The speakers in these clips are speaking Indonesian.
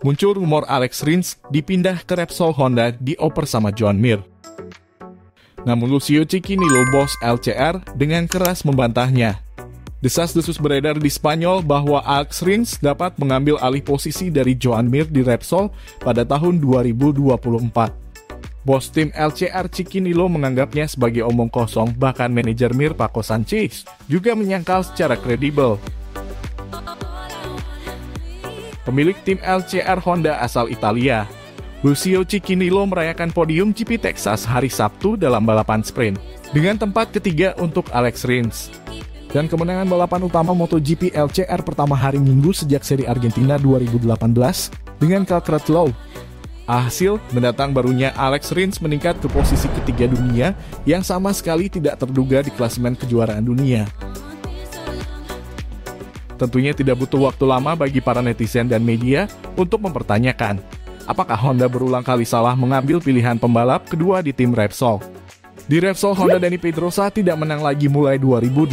muncul rumor Alex Rins dipindah ke Repsol Honda dioper sama John Mir. Namun Lucio Cicinilo bos LCR dengan keras membantahnya. Desas-desus beredar di Spanyol bahwa Alex Rins dapat mengambil alih posisi dari Joan Mir di Repsol pada tahun 2024. Bos tim LCR Cikinilo menganggapnya sebagai omong kosong, bahkan manajer Mir Paco Sanchez juga menyangkal secara kredibel. Pemilik tim LCR Honda asal Italia, Lucio Cikinilo merayakan podium GP Texas hari Sabtu dalam balapan sprint, dengan tempat ketiga untuk Alex Rins. Dan kemenangan balapan utama MotoGP LCR pertama hari Minggu sejak seri Argentina 2018 dengan Calcrat Low Hasil, mendatang barunya Alex Rins meningkat ke posisi ketiga dunia yang sama sekali tidak terduga di klasemen kejuaraan dunia. Tentunya tidak butuh waktu lama bagi para netizen dan media untuk mempertanyakan, apakah Honda berulang kali salah mengambil pilihan pembalap kedua di tim Repsol. Di Repsol, Honda Dani Pedrosa tidak menang lagi mulai 2018.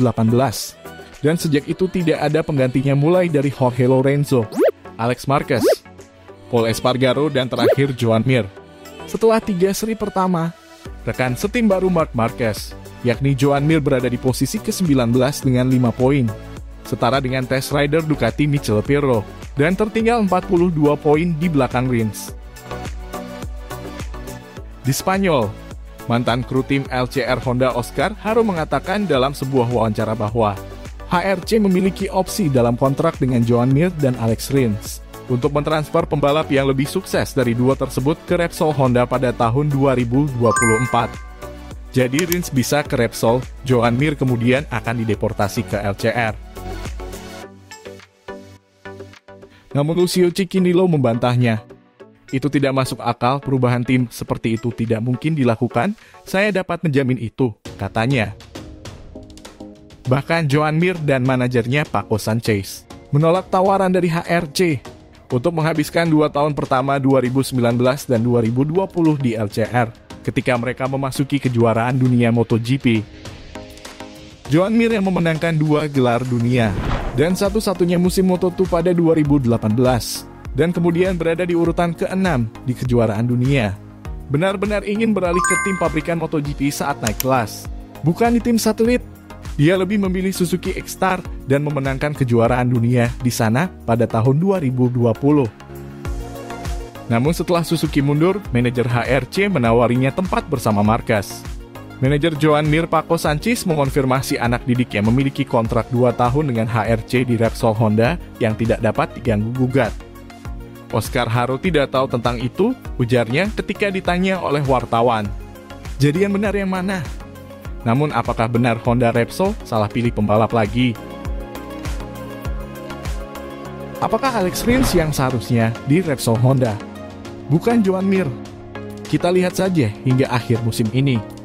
Dan sejak itu tidak ada penggantinya mulai dari Jorge Lorenzo, Alex Marquez, Paul Espargaro, dan terakhir Joan Mir. Setelah tiga seri pertama, rekan setim baru Mark Marquez, yakni Joan Mir berada di posisi ke-19 dengan 5 poin, setara dengan test rider Ducati Michel Pirro, dan tertinggal 42 poin di belakang Rins. Di Spanyol, mantan kru tim LCR Honda Oscar Haro mengatakan dalam sebuah wawancara bahwa HRC memiliki opsi dalam kontrak dengan Joan Mir dan Alex Rins untuk mentransfer pembalap yang lebih sukses dari dua tersebut ke Repsol Honda pada tahun 2024. Jadi Rins bisa ke Repsol, Joan Mir kemudian akan dideportasi ke LCR. Namun Lucio Cicinilo membantahnya. Itu tidak masuk akal, perubahan tim seperti itu tidak mungkin dilakukan, saya dapat menjamin itu, katanya. Bahkan Joan Mir dan manajernya Paco Sanchez menolak tawaran dari HRC untuk menghabiskan dua tahun pertama 2019 dan 2020 di LCR ketika mereka memasuki kejuaraan dunia MotoGP. Joan Mir yang memenangkan dua gelar dunia dan satu-satunya musim Moto2 pada 2018 dan kemudian berada di urutan ke-6 di kejuaraan dunia. Benar-benar ingin beralih ke tim pabrikan MotoGP saat naik kelas, bukan di tim satelit dia lebih memilih Suzuki X-Star dan memenangkan kejuaraan dunia di sana pada tahun 2020. Namun setelah Suzuki mundur, manajer HRC menawarinya tempat bersama Marquez. Manajer Joan Mir Paco Sanchez mengonfirmasi anak didik yang memiliki kontrak 2 tahun dengan HRC di Repsol Honda yang tidak dapat diganggu-gugat. Oscar Haro tidak tahu tentang itu, ujarnya ketika ditanya oleh wartawan. Jadi yang benar yang mana? Namun apakah benar Honda Repsol salah pilih pembalap lagi? Apakah Alex Rins yang seharusnya di Repsol Honda? Bukan Joan Mir. Kita lihat saja hingga akhir musim ini.